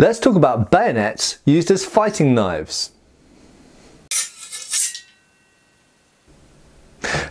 Let's talk about bayonets used as fighting knives.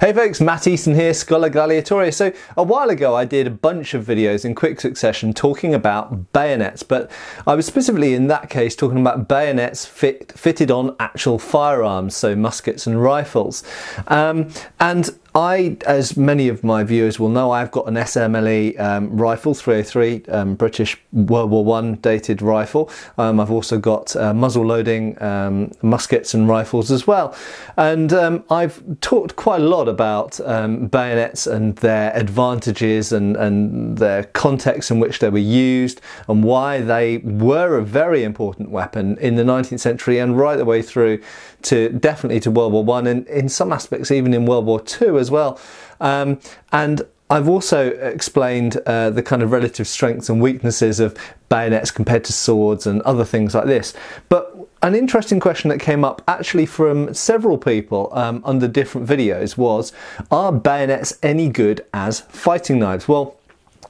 Hey folks, Matt Easton here, Schola Gladiatoria. So a while ago I did a bunch of videos in quick succession talking about bayonets, but I was specifically in that case talking about bayonets fit, fitted on actual firearms, so muskets and rifles. Um, and I, as many of my viewers will know, I've got an SMLE um, rifle, 303, um, British World War One dated rifle. Um, I've also got uh, muzzle loading um, muskets and rifles as well. And um, I've talked quite a lot about um, bayonets and their advantages and, and their context in which they were used and why they were a very important weapon in the 19th century and right the way through to definitely to World War One and in some aspects even in World War Two as well. Um, and I've also explained uh, the kind of relative strengths and weaknesses of bayonets compared to swords and other things like this. But an interesting question that came up actually from several people um, under different videos was, are bayonets any good as fighting knives? Well,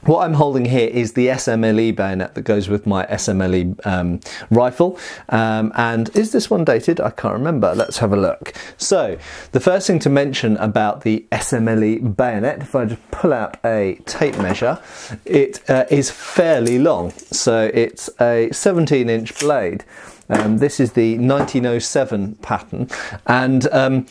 what I'm holding here is the SMLE bayonet that goes with my SMLE um, rifle. Um, and is this one dated? I can't remember. Let's have a look. So, the first thing to mention about the SMLE bayonet, if I just pull out a tape measure, it uh, is fairly long. So, it's a 17 inch blade. Um, this is the 1907 pattern. And um,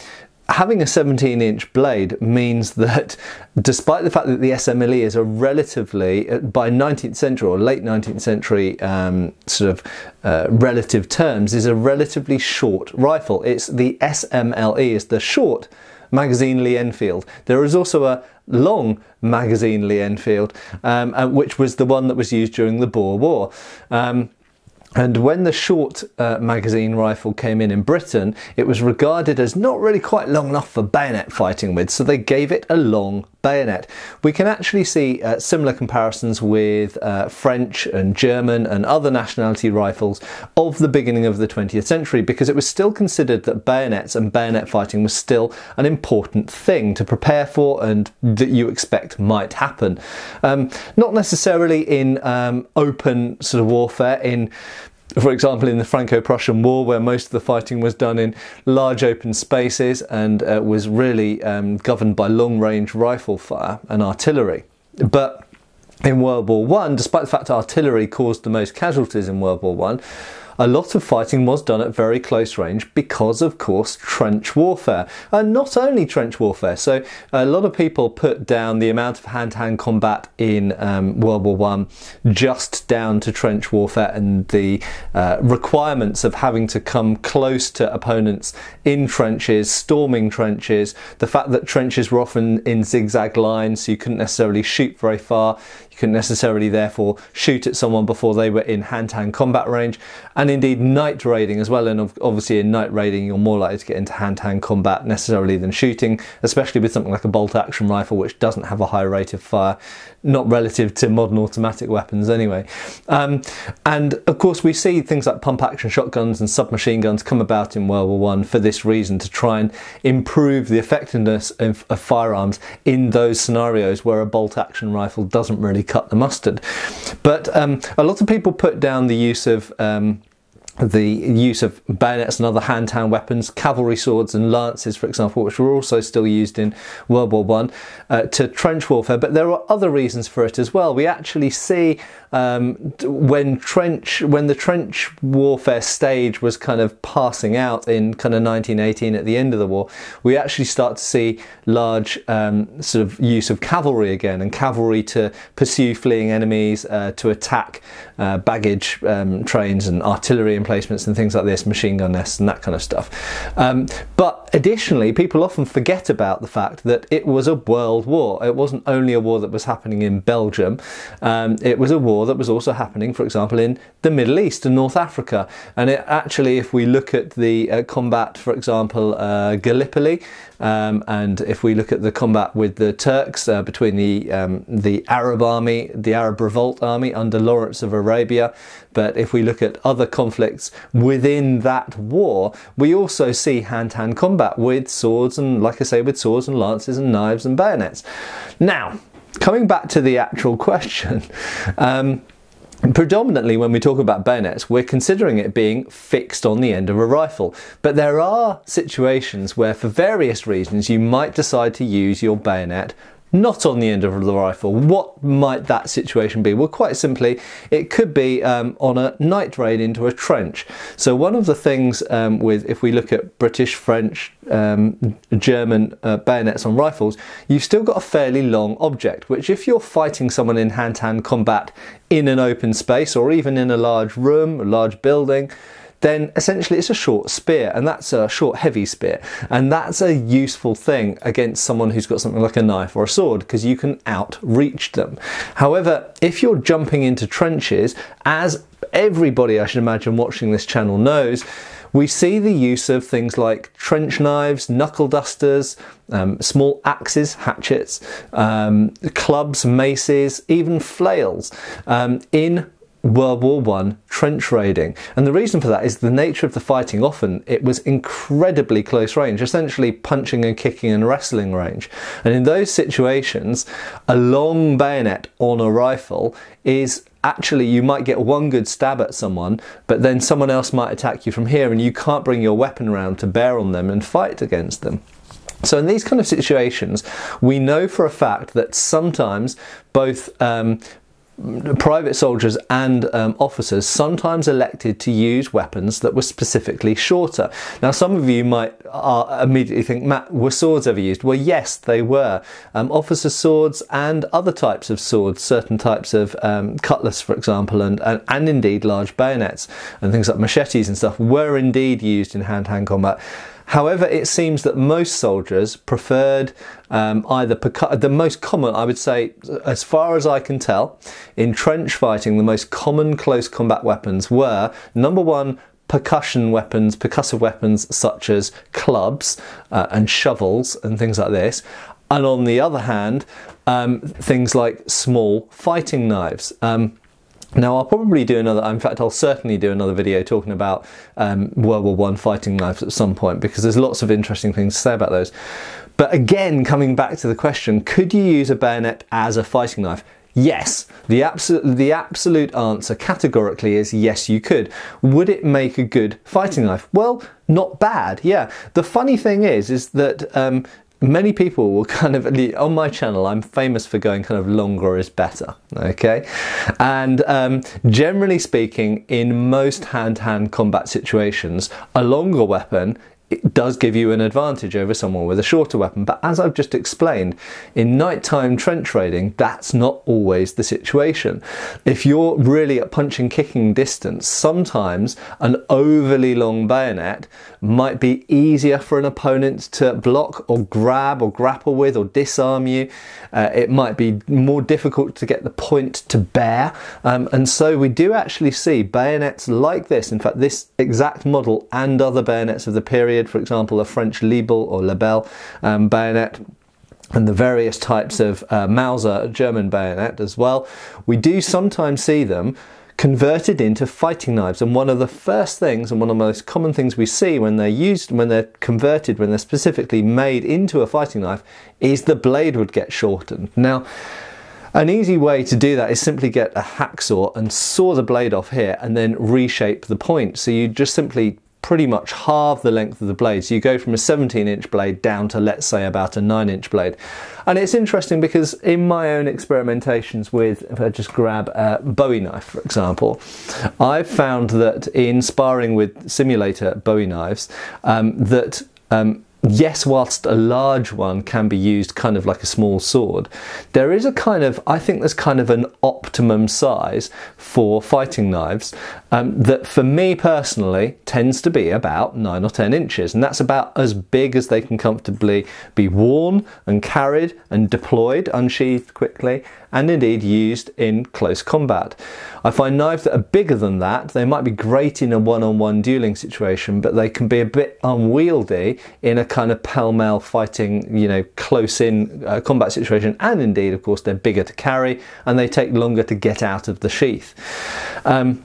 having a 17 inch blade means that despite the fact that the SMLE is a relatively, uh, by 19th century or late 19th century um, sort of uh, relative terms, is a relatively short rifle. It's the SMLE is the short magazine Lee Enfield. There is also a long magazine Lee Enfield, um, uh, which was the one that was used during the Boer War. Um, and when the short uh, magazine rifle came in in Britain, it was regarded as not really quite long enough for bayonet fighting with, so they gave it a long bayonet. We can actually see uh, similar comparisons with uh, French and German and other nationality rifles of the beginning of the 20th century because it was still considered that bayonets and bayonet fighting was still an important thing to prepare for and that you expect might happen. Um, not necessarily in um, open sort of warfare, in for example, in the Franco-Prussian War, where most of the fighting was done in large open spaces and uh, was really um, governed by long-range rifle fire and artillery. But in World War One, despite the fact artillery caused the most casualties in World War One, a lot of fighting was done at very close range because, of course, trench warfare. And not only trench warfare, so a lot of people put down the amount of hand to hand combat in um, World War One just down to trench warfare and the uh, requirements of having to come close to opponents in trenches, storming trenches, the fact that trenches were often in zigzag lines, so you couldn't necessarily shoot very far. You couldn't necessarily, therefore, shoot at someone before they were in hand to hand combat range. And indeed, night raiding as well. And obviously, in night raiding, you're more likely to get into hand to hand combat necessarily than shooting, especially with something like a bolt action rifle, which doesn't have a high rate of fire, not relative to modern automatic weapons anyway. Um, and of course, we see things like pump action shotguns and submachine guns come about in World War One for this reason to try and improve the effectiveness of, of firearms in those scenarios where a bolt action rifle doesn't really cut the mustard. But um, a lot of people put down the use of um, the use of bayonets and other hand-to-hand weapons, cavalry swords and lances, for example, which were also still used in World War One, uh, to trench warfare. But there are other reasons for it as well. We actually see um, when trench, when the trench warfare stage was kind of passing out in kind of 1918 at the end of the war, we actually start to see large um, sort of use of cavalry again, and cavalry to pursue fleeing enemies, uh, to attack uh, baggage um, trains and artillery emplacements and things like this, machine gun nests and that kind of stuff. Um, but additionally, people often forget about the fact that it was a world war. It wasn't only a war that was happening in Belgium, um, it was a war that was also happening, for example, in the Middle East and North Africa. And it actually, if we look at the uh, combat, for example, uh, Gallipoli, um, and if we look at the combat with the Turks uh, between the um, the Arab army, the Arab Revolt army under Lawrence of Arabia, but if we look at other conflicts within that war, we also see hand-to-hand combat with swords and, like I say, with swords and lances and knives and bayonets. Now, coming back to the actual question. Um, predominantly when we talk about bayonets we're considering it being fixed on the end of a rifle but there are situations where for various reasons you might decide to use your bayonet not on the end of the rifle. What might that situation be? Well, quite simply, it could be um, on a night raid into a trench. So one of the things um, with, if we look at British, French, um, German uh, bayonets on rifles, you've still got a fairly long object, which if you're fighting someone in hand-to-hand -hand combat in an open space or even in a large room, a large building, then essentially it's a short spear and that's a short heavy spear and that's a useful thing against someone who's got something like a knife or a sword because you can outreach them. However, if you're jumping into trenches, as everybody I should imagine watching this channel knows, we see the use of things like trench knives, knuckle dusters, um, small axes, hatchets, um, clubs, maces, even flails um, in World War One trench raiding. And the reason for that is the nature of the fighting. Often it was incredibly close range, essentially punching and kicking and wrestling range. And in those situations, a long bayonet on a rifle is actually you might get one good stab at someone, but then someone else might attack you from here and you can't bring your weapon around to bear on them and fight against them. So in these kind of situations, we know for a fact that sometimes both um, private soldiers and um, officers sometimes elected to use weapons that were specifically shorter. Now, some of you might uh, immediately think, Matt, were swords ever used? Well, yes, they were. Um, officer swords and other types of swords, certain types of um, cutlass, for example, and, and, and indeed large bayonets and things like machetes and stuff were indeed used in hand-to-hand combat. However, it seems that most soldiers preferred um, either the most common, I would say, as far as I can tell, in trench fighting, the most common close combat weapons were number one, percussion weapons, percussive weapons such as clubs uh, and shovels and things like this. And on the other hand, um, things like small fighting knives. Um, now I'll probably do another, in fact I'll certainly do another video talking about um, World War One fighting knives at some point because there's lots of interesting things to say about those. But again, coming back to the question, could you use a bayonet as a fighting knife? Yes, the, absolute the absolute answer categorically is yes, you could. Would it make a good fighting knife? Well, not bad, yeah. The funny thing is, is that um, many people will kind of on my channel i'm famous for going kind of longer is better okay and um, generally speaking in most hand-to-hand combat situations a longer weapon it does give you an advantage over someone with a shorter weapon. But as I've just explained, in nighttime trench raiding, that's not always the situation. If you're really at punching kicking distance, sometimes an overly long bayonet might be easier for an opponent to block or grab or grapple with or disarm you. Uh, it might be more difficult to get the point to bear. Um, and so we do actually see bayonets like this. In fact, this exact model and other bayonets of the period for example, a French Lebel or Lebel um, bayonet and the various types of uh, Mauser German bayonet as well, we do sometimes see them converted into fighting knives. And one of the first things and one of the most common things we see when they're used, when they're converted, when they're specifically made into a fighting knife, is the blade would get shortened. Now, an easy way to do that is simply get a hacksaw and saw the blade off here and then reshape the point. So you just simply pretty much halve the length of the blade. So you go from a 17 inch blade down to let's say about a 9 inch blade. And it's interesting because in my own experimentations with, if I just grab a Bowie knife for example, I've found that in sparring with simulator Bowie knives, um, that um, yes, whilst a large one can be used kind of like a small sword, there is a kind of, I think there's kind of an optimum size for fighting knives um, that for me personally tends to be about 9 or 10 inches. And that's about as big as they can comfortably be worn and carried and deployed, unsheathed quickly, and indeed used in close combat. I find knives that are bigger than that, they might be great in a one-on-one -on -one dueling situation, but they can be a bit unwieldy in a kind of pell-mell fighting, you know, close-in uh, combat situation. And indeed, of course, they're bigger to carry and they take longer to get out of the sheath. Um,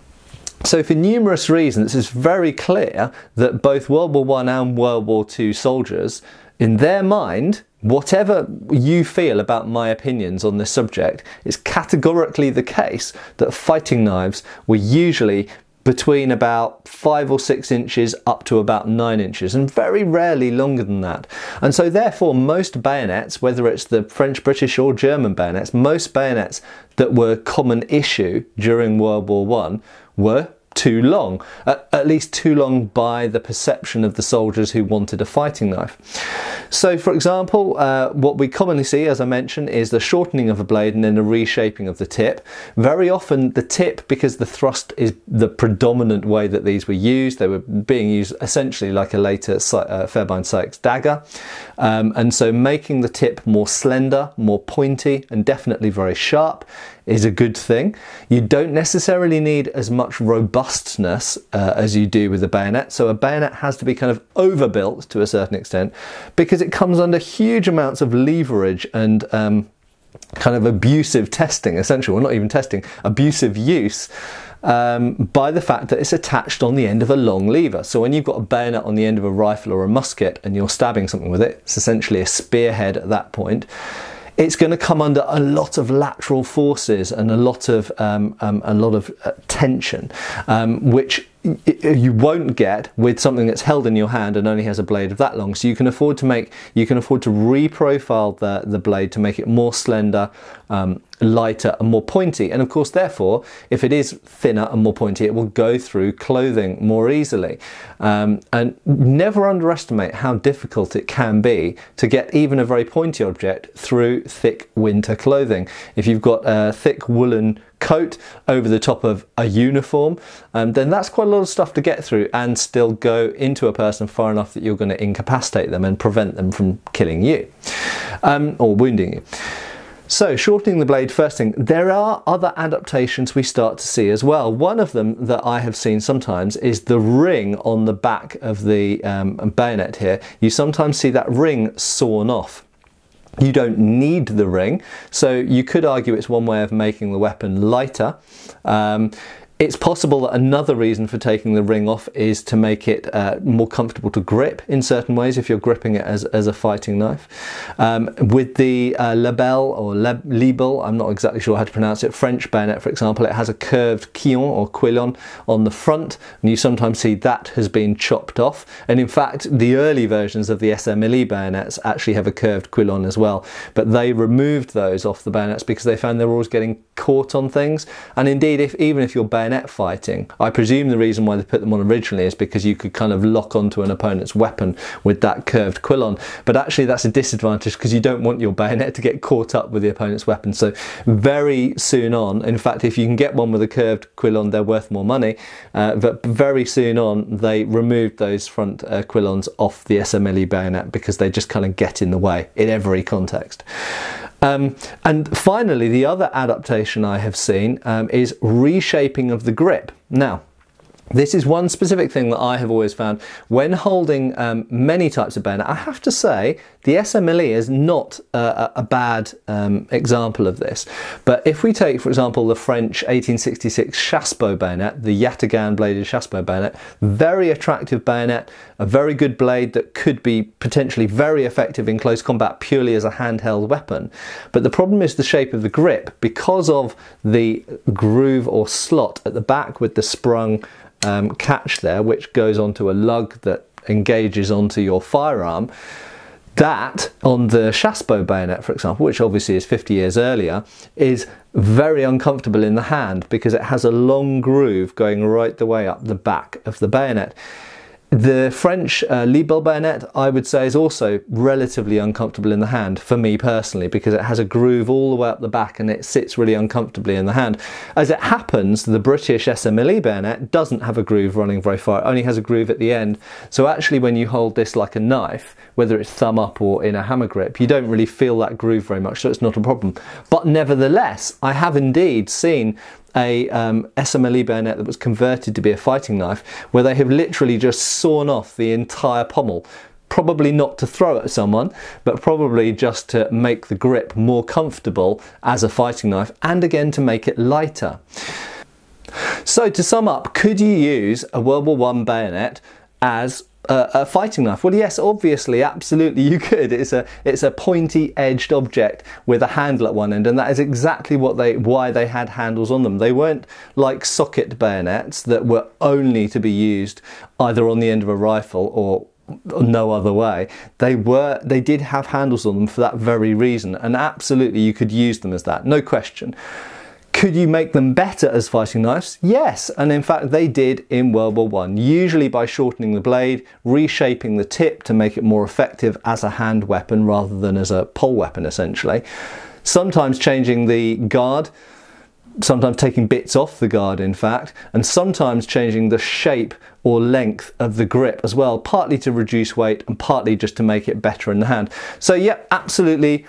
so for numerous reasons, it's very clear that both World War I and World War II soldiers, in their mind, whatever you feel about my opinions on this subject, it's categorically the case that fighting knives were usually between about five or six inches up to about nine inches, and very rarely longer than that. And so, therefore, most bayonets, whether it's the French, British, or German bayonets, most bayonets that were common issue during World War One were too long, at, at, least too long by the perception of the soldiers who wanted a fighting knife. So, for example, uh, what we commonly see, as I mentioned, is the shortening of a blade and then the reshaping of the tip. Very often, the tip, because the thrust is the predominant way that these were used, they were being used essentially like a later uh, Fairbairn Sykes dagger. Um, and so, making the tip more slender, more pointy, and definitely very sharp is a good thing. You don't necessarily need as much robustness uh, as you do with a bayonet. So a bayonet has to be kind of overbuilt to a certain extent because it comes under huge amounts of leverage and um, kind of abusive testing, essentially, well, not even testing, abusive use. Um, by the fact that it's attached on the end of a long lever. So when you've got a bayonet on the end of a rifle or a musket and you're stabbing something with it, it's essentially a spearhead at that point it's going to come under a lot of lateral forces and a lot of um, um, a lot of uh, tension, um, which you won't get with something that's held in your hand and only has a blade of that long. So you can afford to make, you can afford to reprofile the, the blade to make it more slender, um, lighter and more pointy. And of course, therefore, if it is thinner and more pointy, it will go through clothing more easily. Um, and never underestimate how difficult it can be to get even a very pointy object through thick winter clothing. If you've got a thick woolen coat over the top of a uniform, um, then that's quite a lot of stuff to get through and still go into a person far enough that you're going to incapacitate them and prevent them from killing you um, or wounding you. So, shortening the blade, first thing, there are other adaptations we start to see as well. One of them that I have seen sometimes is the ring on the back of the um, bayonet here. You sometimes see that ring sawn off. You don't need the ring, so you could argue it's one way of making the weapon lighter. Um, it's possible that another reason for taking the ring off is to make it uh, more comfortable to grip in certain ways if you're gripping it as, as a fighting knife. Um, with the uh, Lebel or libel, I'm not exactly sure how to pronounce it, French bayonet for example, it has a curved quillon or quillon on the front and you sometimes see that has been chopped off and in fact the early versions of the SMLE bayonets actually have a curved quillon as well but they removed those off the bayonets because they found they were always getting caught on things and indeed if even if you're bayonet fighting. I presume the reason why they put them on originally is because you could kind of lock onto an opponent's weapon with that curved quillon. But actually, that's a disadvantage because you don't want your bayonet to get caught up with the opponent's weapon. So, very soon on, in fact, if you can get one with a curved quillon, they're worth more money. Uh, but very soon on, they removed those front uh, quillons off the SMLE bayonet because they just kind of get in the way in every context. Um, and finally, the other adaptation I have seen um, is reshaping of the grip. Now, this is one specific thing that I have always found when holding um, many types of bayonet. I have to say the SMLE is not a, bad um, example of this. But if we take, for example, the French 1866 Chassepot bayonet, the Yatagan bladed Chassepot bayonet, very attractive bayonet, a very good blade that could be potentially very effective in close combat purely as a handheld weapon. But the problem is the shape of the grip because of the groove or slot at the back with the sprung um, catch there, which goes onto a lug that engages onto your firearm. That on the Chassepot bayonet, for example, which obviously is 50 years earlier, is very uncomfortable in the hand because it has a long groove going right the way up the back of the bayonet. The French uh, Lebel bayonet, I would say, is also relatively uncomfortable in the hand for me personally because it has a groove all the way up the back and it sits really uncomfortably in the hand. As it happens, the British SMLE bayonet doesn't have a groove running very far, it only has a groove at the end. So actually, when you hold this like a knife, whether it's thumb up or in a hammer grip, you don't really feel that groove very much, so it's not a problem. But nevertheless, I have indeed seen a um, SMLE bayonet that was converted to be a fighting knife, where they have literally just sawn off the entire pommel. Probably not to throw at someone, but probably just to make the grip more comfortable as a fighting knife and again to make it lighter. So, to sum up, could you use a World War I bayonet as a fighting knife? Well, yes, obviously, absolutely, you could. It's a it's a pointy edged object with a handle at one end, and that is exactly what they why they had handles on them. They weren't like socket bayonets that were only to be used either on the end of a rifle or no other way. They were they did have handles on them for that very reason, and absolutely you could use them as that, no question. Could you make them better as fighting knives? Yes, and in fact they did in World War One. Usually by shortening the blade, reshaping the tip to make it more effective as a hand weapon rather than as a pole weapon, essentially. Sometimes changing the guard sometimes taking bits off the guard in fact and sometimes changing the shape or length of the grip as well partly to reduce weight and partly just to make it better in the hand so yeah absolutely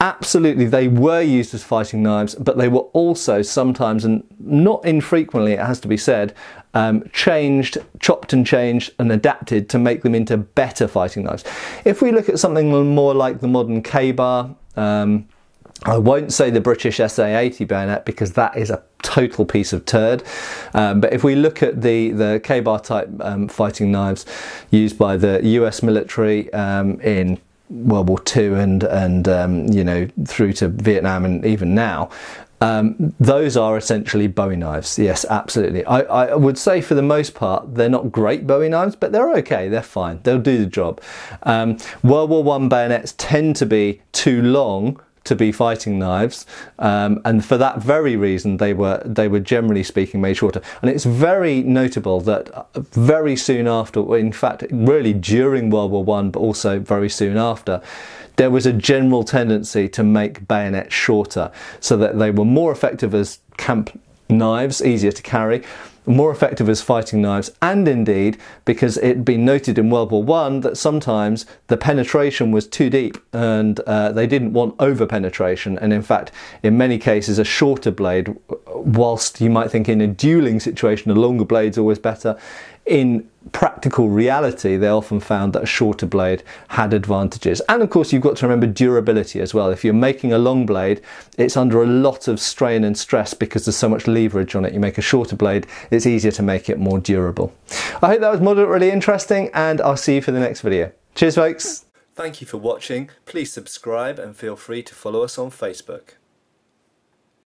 absolutely they were used as fighting knives but they were also sometimes and not infrequently it has to be said um, changed chopped and changed and adapted to make them into better fighting knives if we look at something more like the modern Ka-Bar, um, I won't say the British SA-80 bayonet because that is a total piece of turd. Um, but if we look at the, the Ka-Bar type um, fighting knives used by the US military um, in World War II and, and um, you know, through to Vietnam and even now, um, those are essentially Bowie knives. Yes, absolutely. I, I, would say for the most part, they're not great Bowie knives, but they're okay. They're fine. They'll do the job. Um, World War One bayonets tend to be too long to be fighting knives, um, and for that very reason, they were they were generally speaking made shorter. And it's very notable that uh, very soon after, in fact, really during World War One, but also very soon after, there was a general tendency to make bayonets shorter so that they were more effective as camp knives, easier to carry, more effective as fighting knives, and indeed because it'd been noted in World War One that sometimes the penetration was too deep and uh, they didn't want over penetration. And in fact, in many cases, a shorter blade, whilst you might think in a dueling situation, a longer blade's always better, in practical reality, they often found that a shorter blade had advantages. And of course, you've got to remember durability as well. If you're making a long blade, it's under a lot of strain and stress because there's so much leverage on it. You make a shorter blade, it's easier to make it more durable. I hope that was moderately interesting, and I'll see you for the next video. Cheers, folks. Thank you for watching. Please subscribe and feel free to follow us on Facebook.